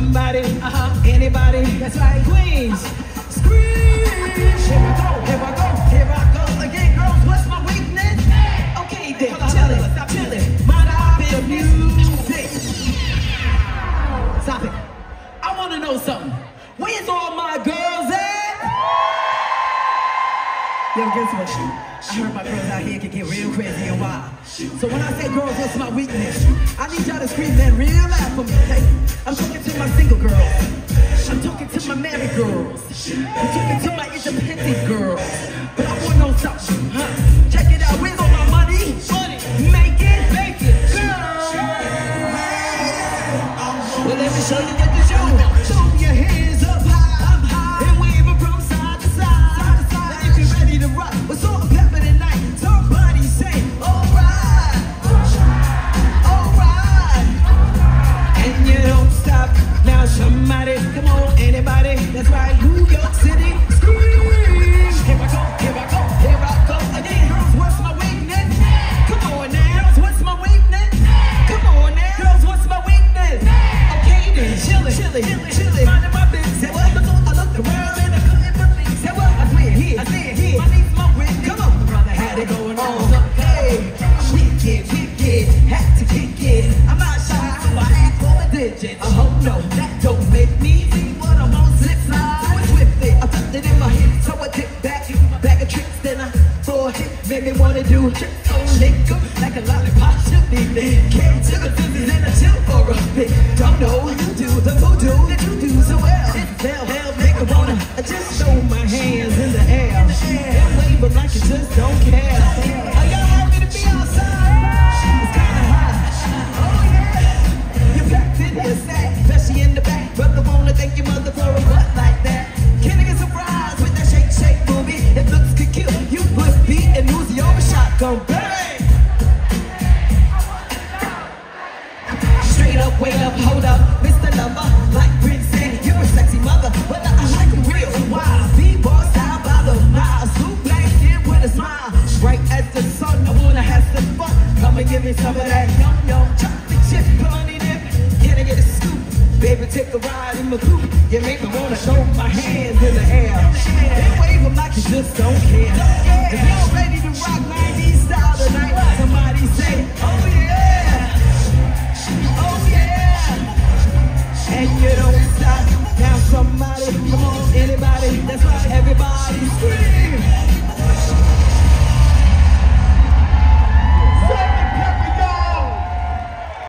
somebody, uh-huh, anybody, that's right, Queens. Scream! Here I go, here I go, here I go again, girls. What's my weakness? Okay, then, chill it, stop chilling. Mind the music. Stop it. I want to know something. Where's all my girls at? Yo, guess what? I heard my girls out here can get real crazy and wild. So when I say girls, what's my weakness? I need y'all to scream that real loud for me. Hey, I'm talking to my single girls. I'm talking to my married girls. I'm talking to my independent girls. But I want know something. Huh? Check it out. Where's all my money? Money. Make it. Make it. Girls. Well, let me show you what to do. Throw your hands up high, chillin', chillin', chillin'. Minding my business. Me tricks on liquor, like a lollipop should be lit. Came to the business and I chill for a bit. Don't know what to do, the voodoo that you do so well. Hell, hell, make me wanna I just throw my hands in the air and wave 'em like you just don't care. give me some of that yum yum chocolate chip bunny dip. Can I get a scoop? Baby, take a ride in my coupe. You make me wanna show my hands in the air. They wave them like you just don't care. If you're ready to rock 90s style tonight, somebody say, oh yeah, oh yeah. And you don't stop. Now somebody, come on, anybody, that's why. everybody.